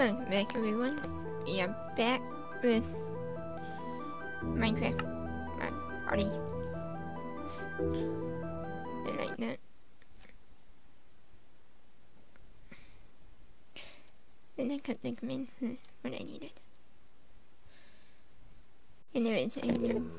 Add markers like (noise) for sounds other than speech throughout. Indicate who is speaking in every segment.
Speaker 1: Welcome back everyone. We are back with Minecraft my party. They like that. Then I think of in what I needed. And there is a new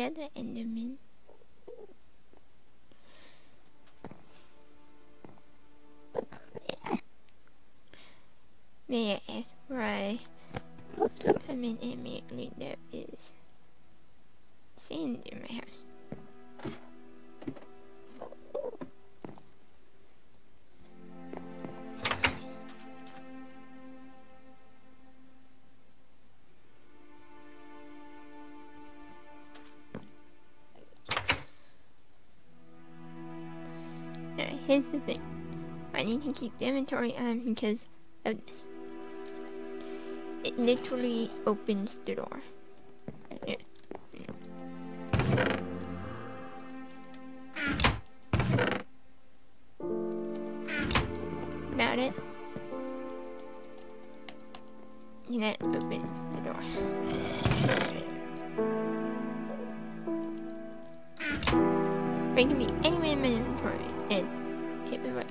Speaker 1: ولاد وإندومين the inventory on because of this. It literally opens the door. Yeah. Got it? And that opens the door. Bring me anywhere in inventory and it will work.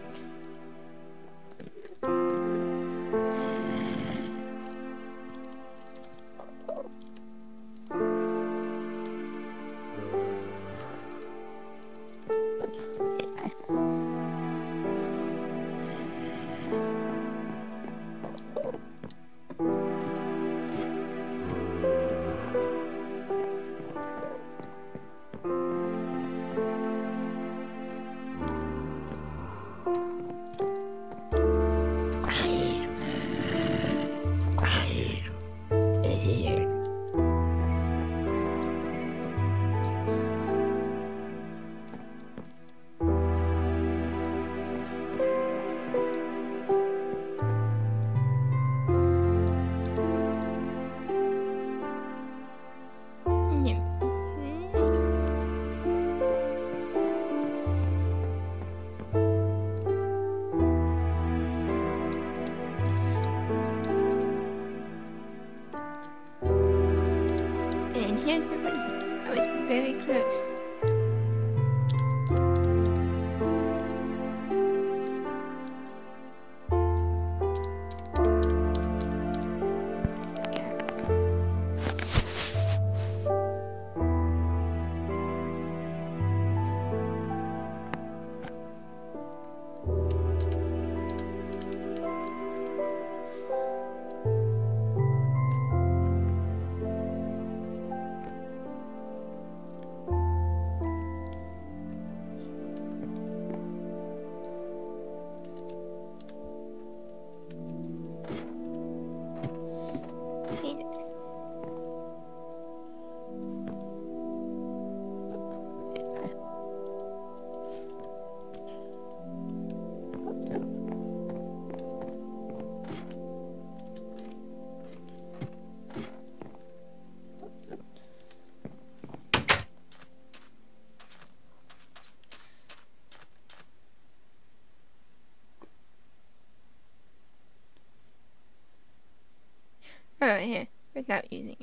Speaker 1: Oh, here, without any.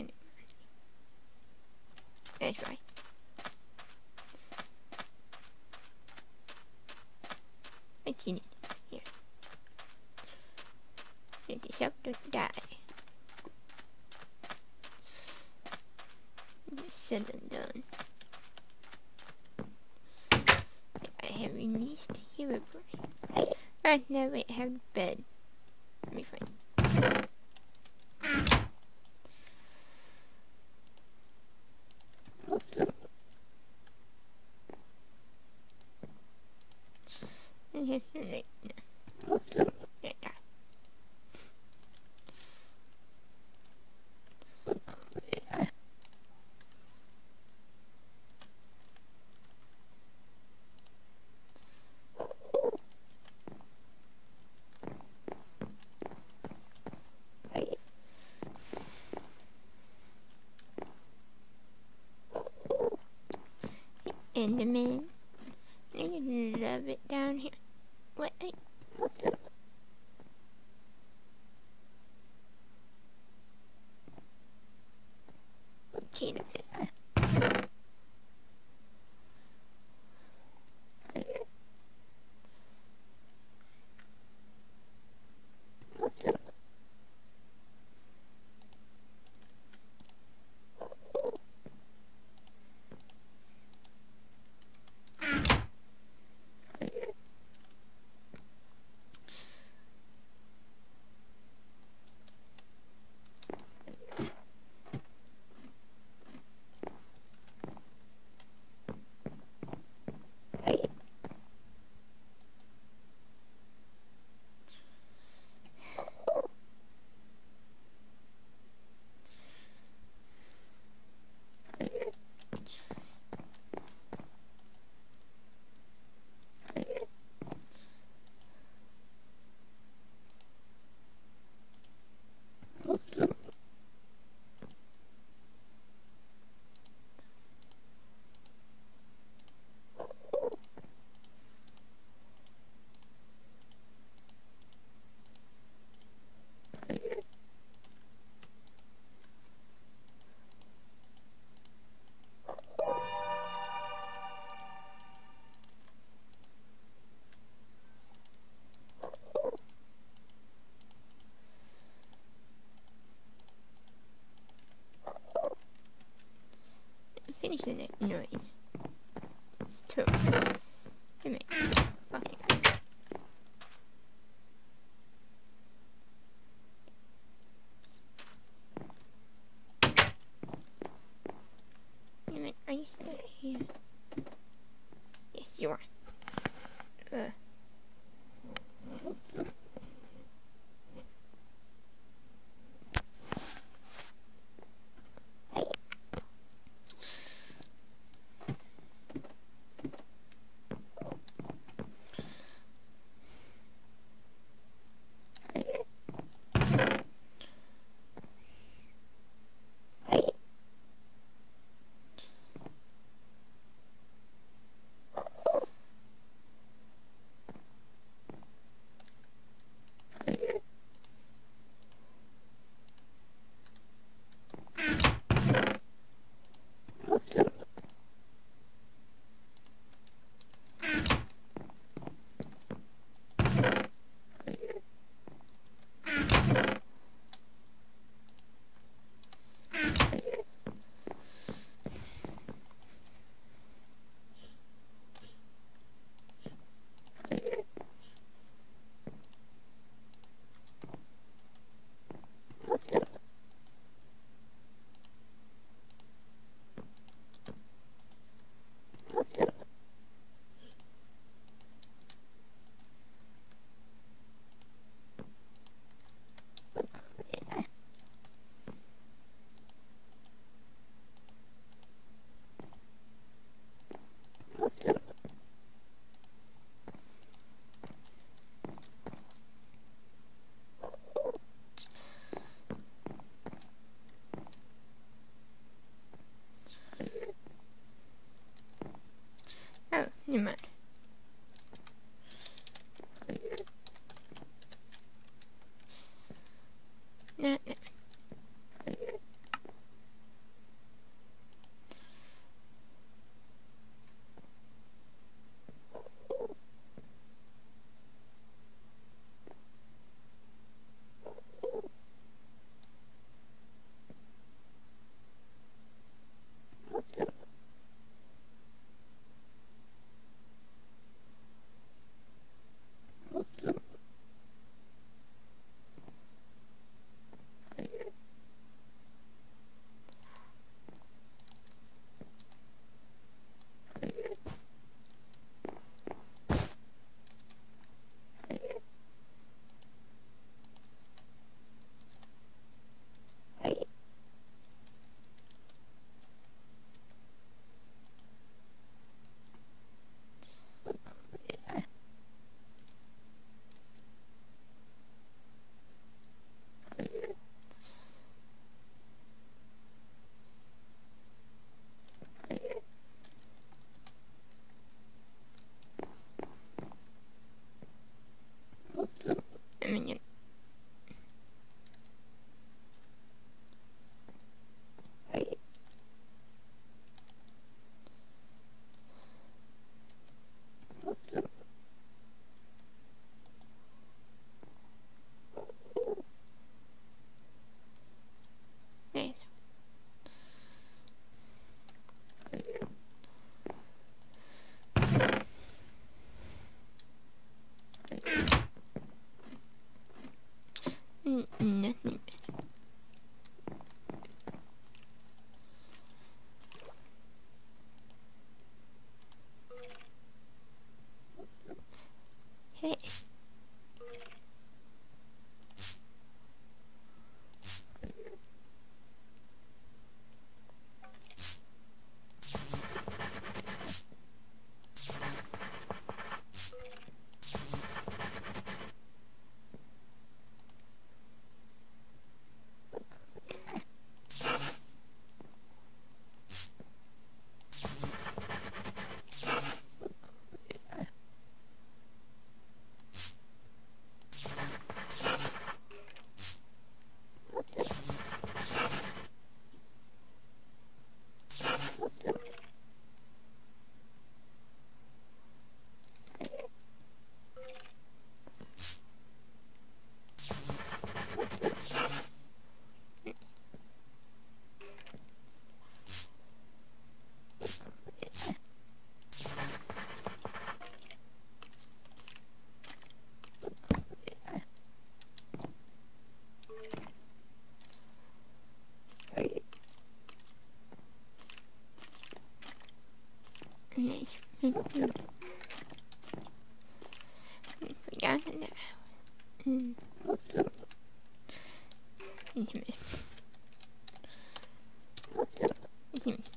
Speaker 1: That's right. I seen it. Here. Let this up to die. Just said and done. I have released hero brain. Ah, no, wait, I have bed. Let me find. And here's the lateness. Like that. Enderman. I love it down here. What? Okay, finishing it noise. Two. Oh, ん、ですね。いきます。いきます。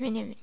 Speaker 1: My name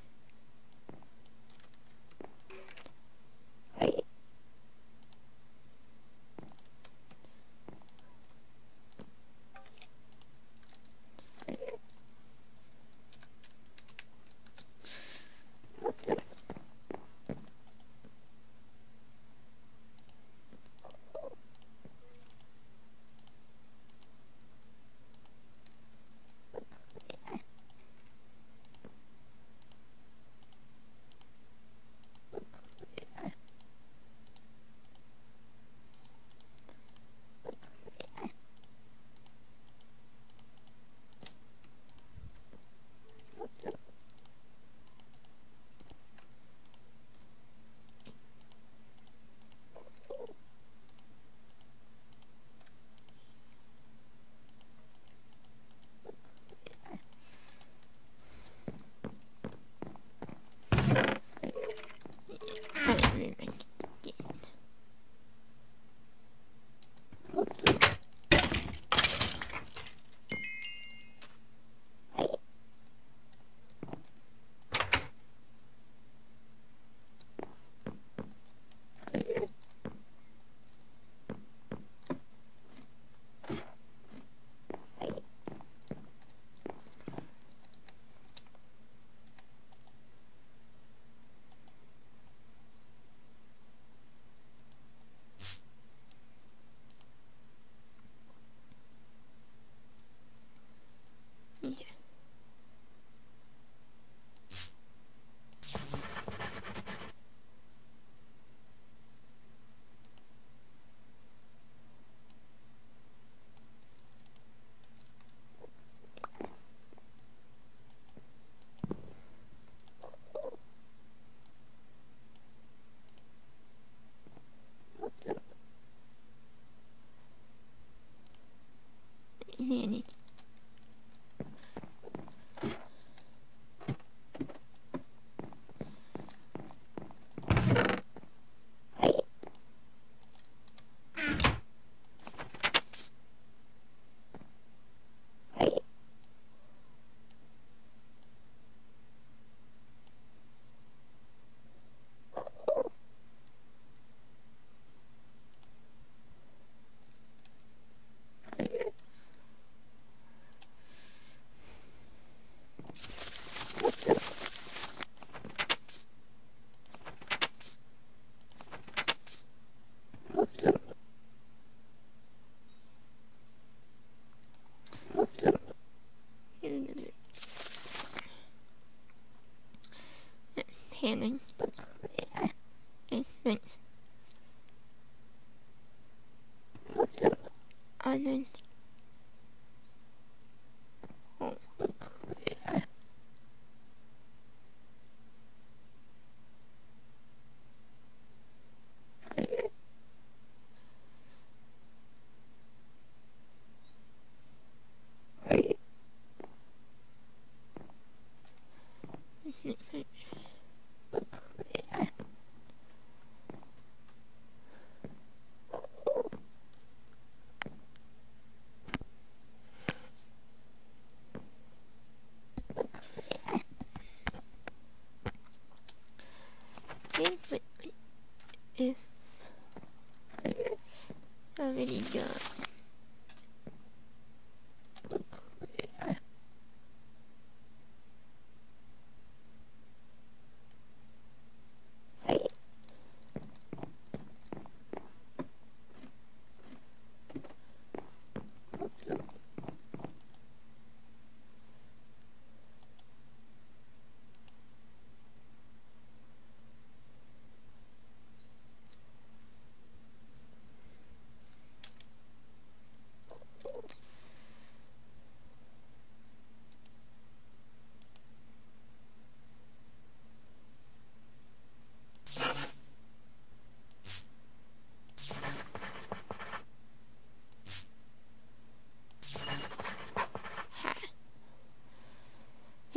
Speaker 1: is. is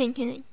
Speaker 1: thinking Hey,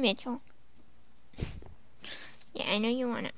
Speaker 1: Mitchell. (laughs) yeah, I know you wanna.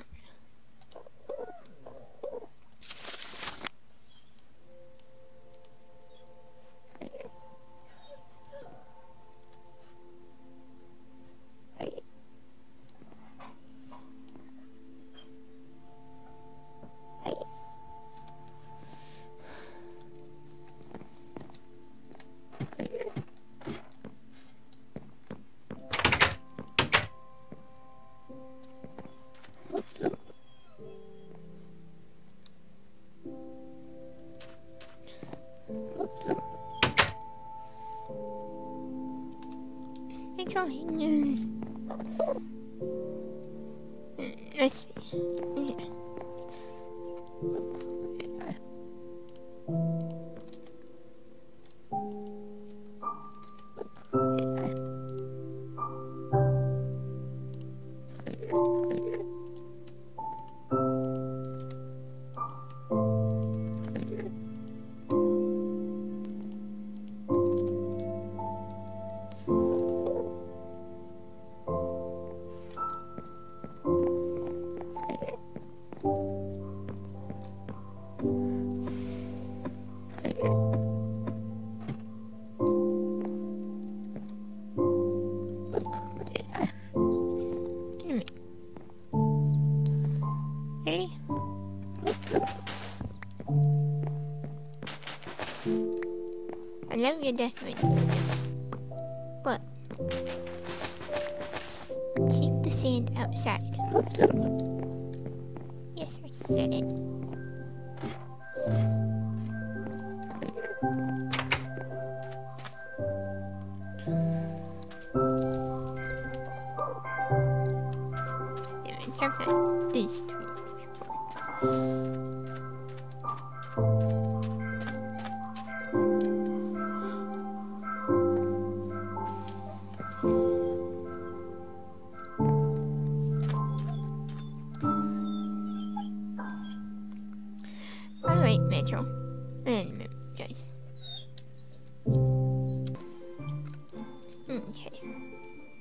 Speaker 1: Death But keep the sand outside.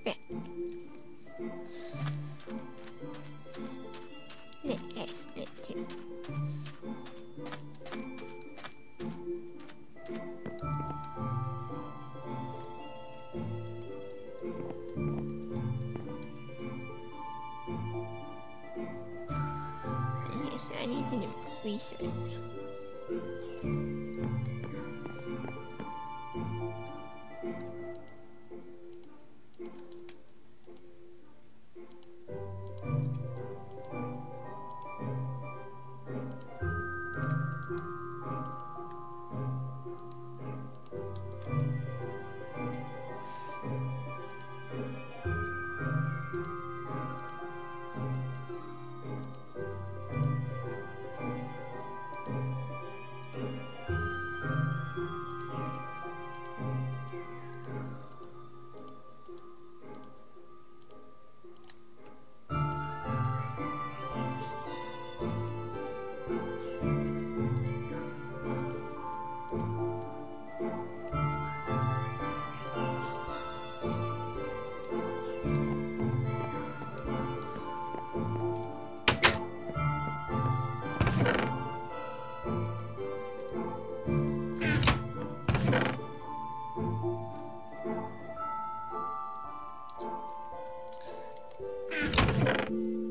Speaker 1: 别。Go. Hmm.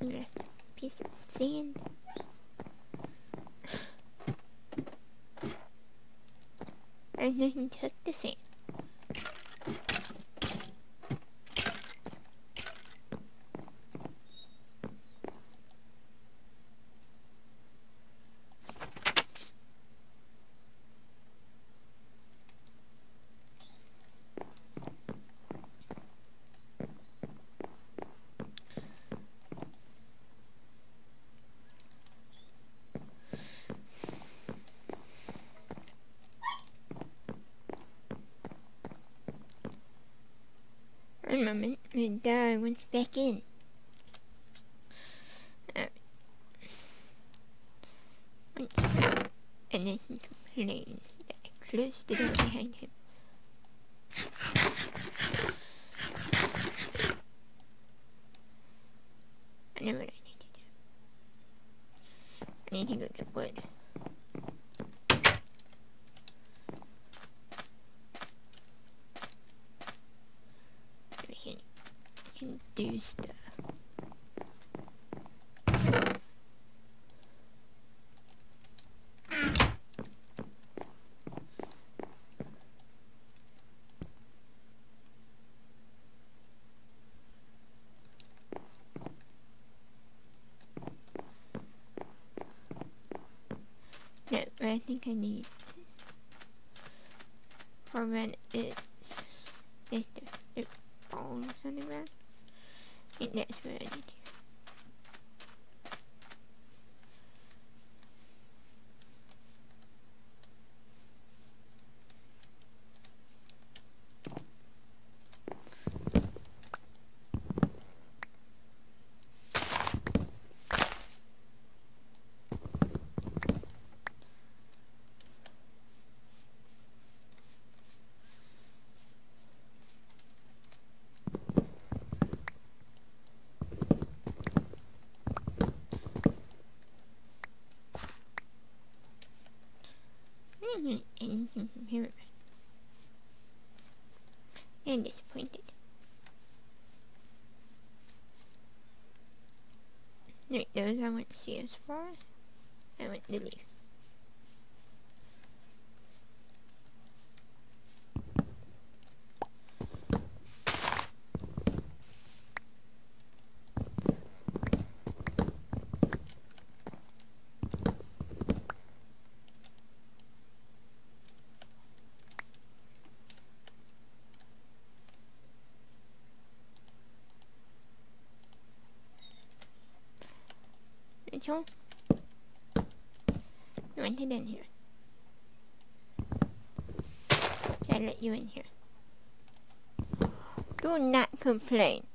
Speaker 1: Meaningless piece of sand. and then he took the sand. One moment, my dog went back in. Uh, and then he complains that I closed the door behind him. I know what I need to do. I need to go get wood. I can, I can do stuff. No, I think I need for when it's is there it falls on the ground. Think that's what I need (laughs) I'm disappointed. Wait, those I went to see as far. I went to leave. Mitchell? It in here. Should I let you in here? Do not complain.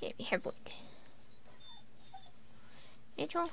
Speaker 1: Here we have wood. Mitchell?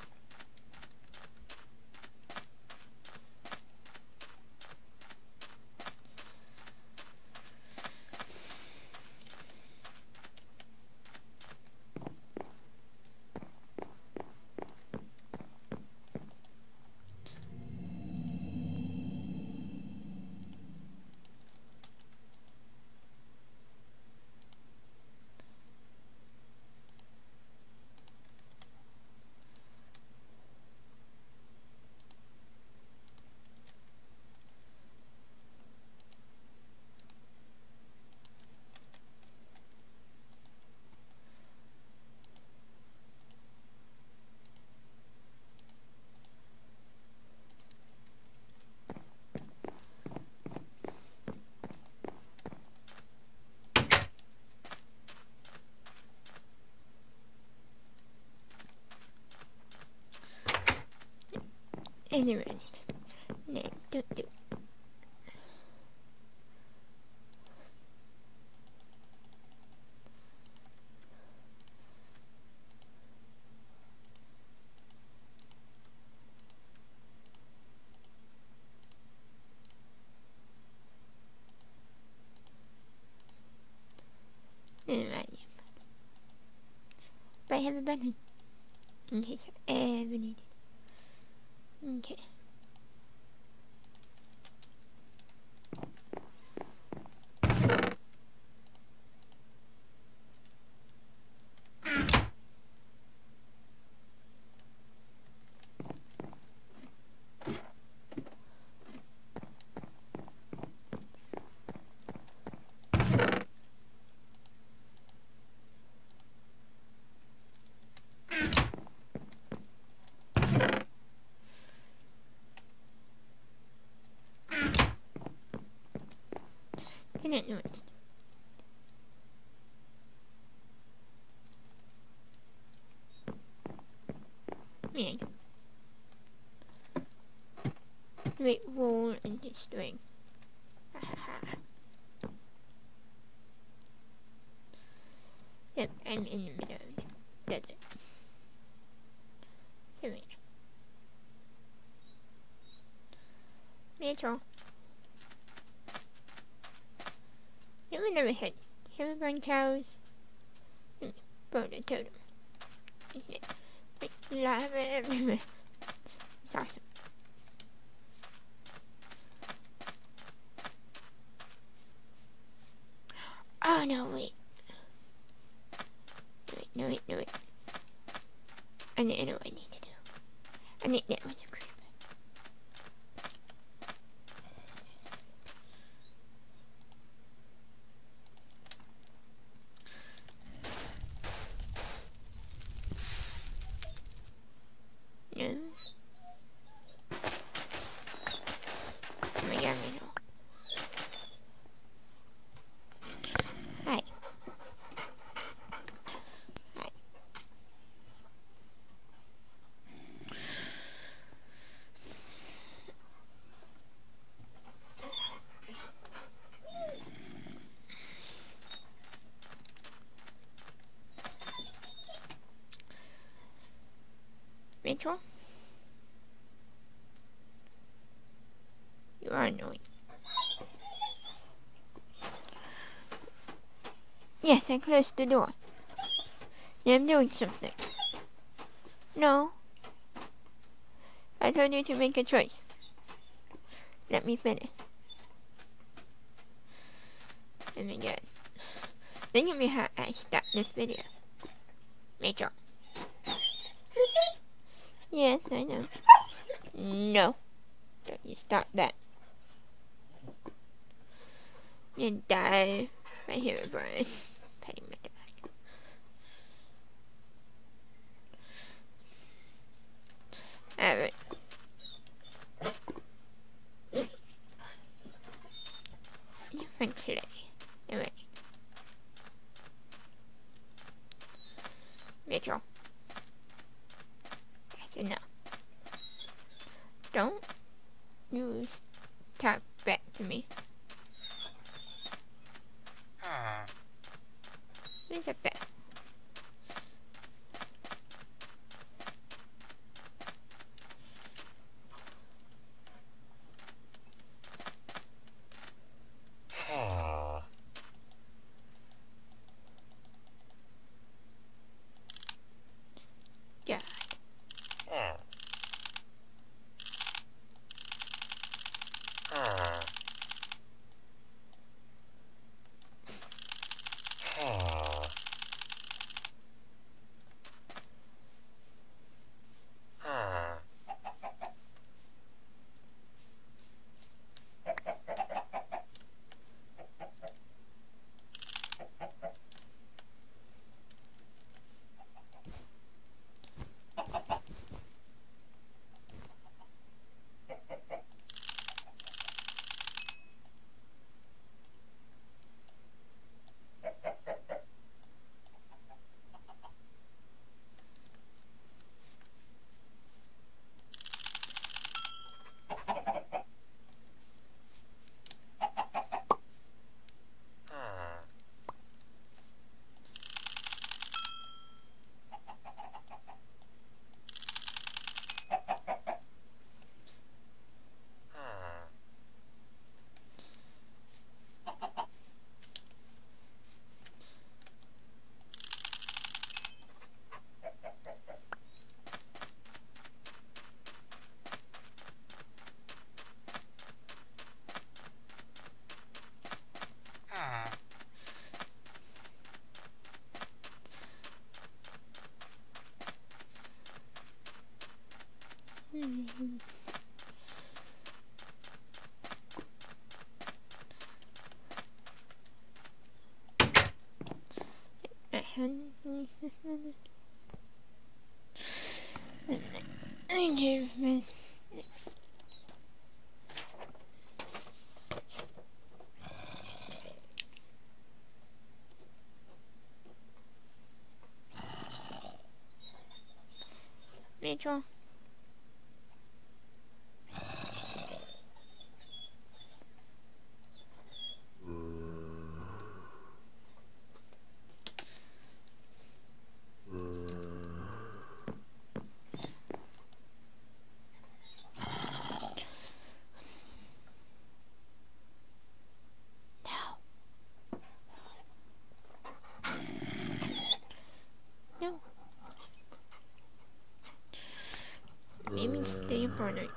Speaker 1: Anyway, no, don't do it. But I have case I ever need it. Okay. Didn't do it. Man. Wait, roll and this (laughs) ha. Yep, I'm in the middle of the desert. So wait. Mitchell. You would never had Have burn cows. Mm, burn a totem. 来呗，妹妹。You are annoying. Yes, I closed the door. I'm doing something. No. I told you to make a choice. Let me finish. And then yes. Then you may have I stop this video. Rachel. Yes, I know. No. Don't you stop that. You die right here, Brian. Rachel. No. No. Maybe stay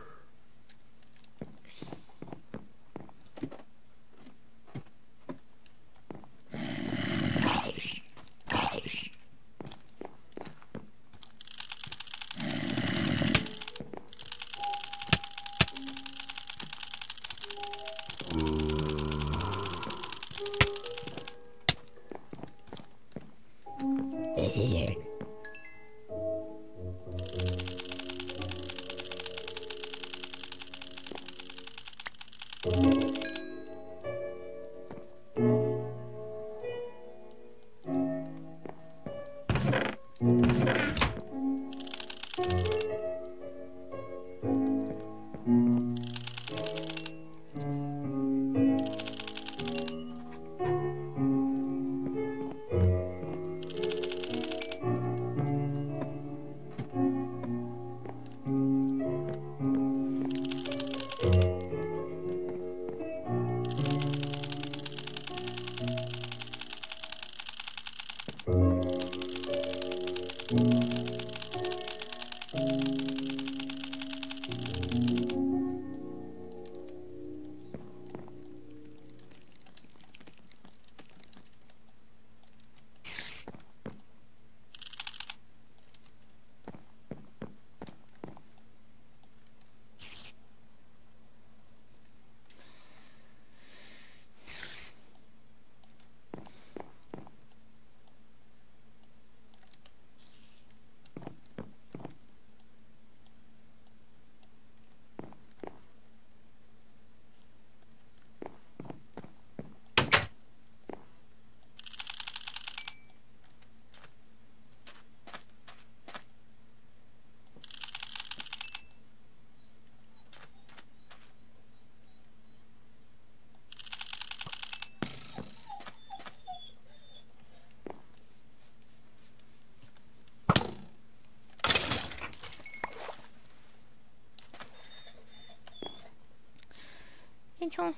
Speaker 1: Mitchell.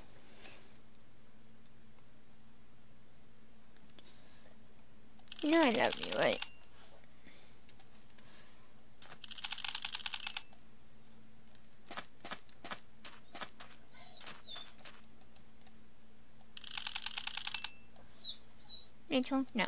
Speaker 1: You know I love you, right? Rachel, no.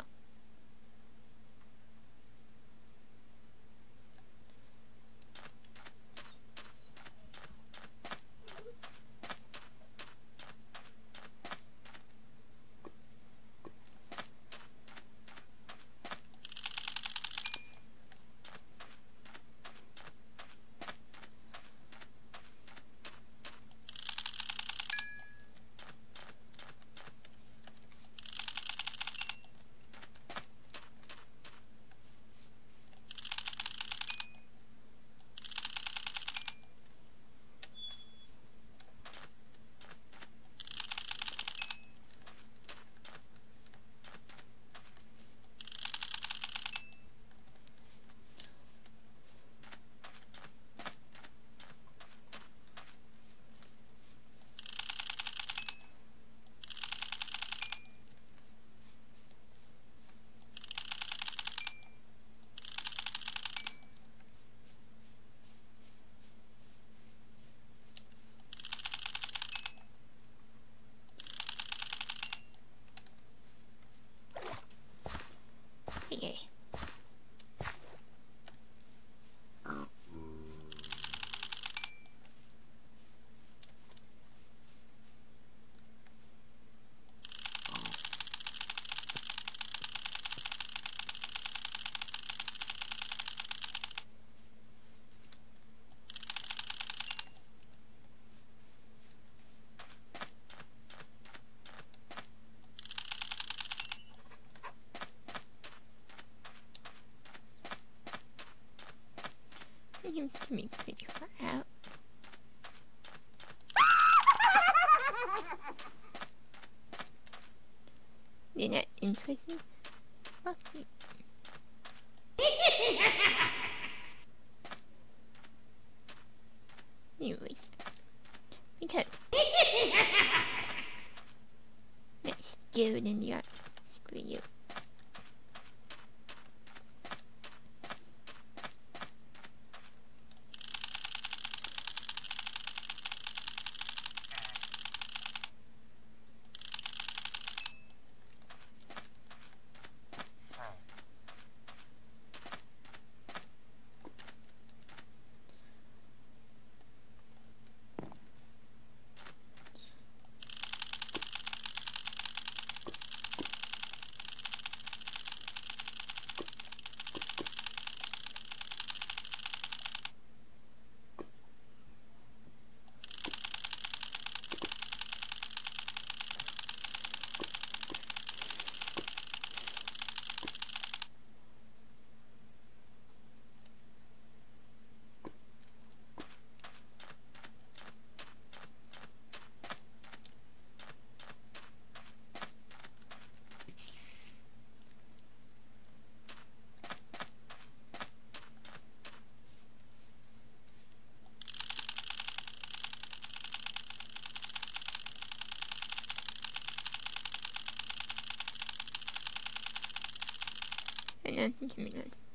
Speaker 1: To be pretty far out. (laughs) They're not interesting. And thank.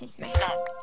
Speaker 1: This is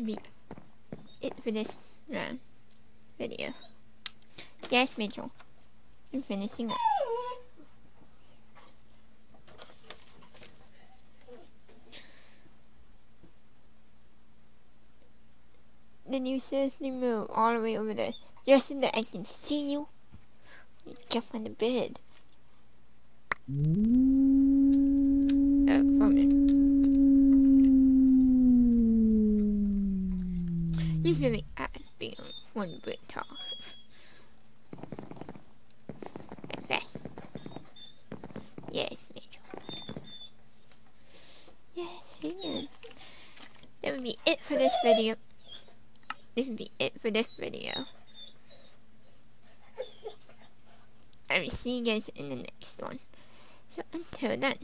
Speaker 1: be it for this round video. Yes, Mitchell. I'm finishing up. Then you seriously move all the way over there just so that I can see you. Jump on the bed. Uh, from it. This really ass being one bit tall. Fast. Yes, Mitchell. Yes, amen. That would be it for this video. This would be it for this video. I will see you guys in the next one. So until then.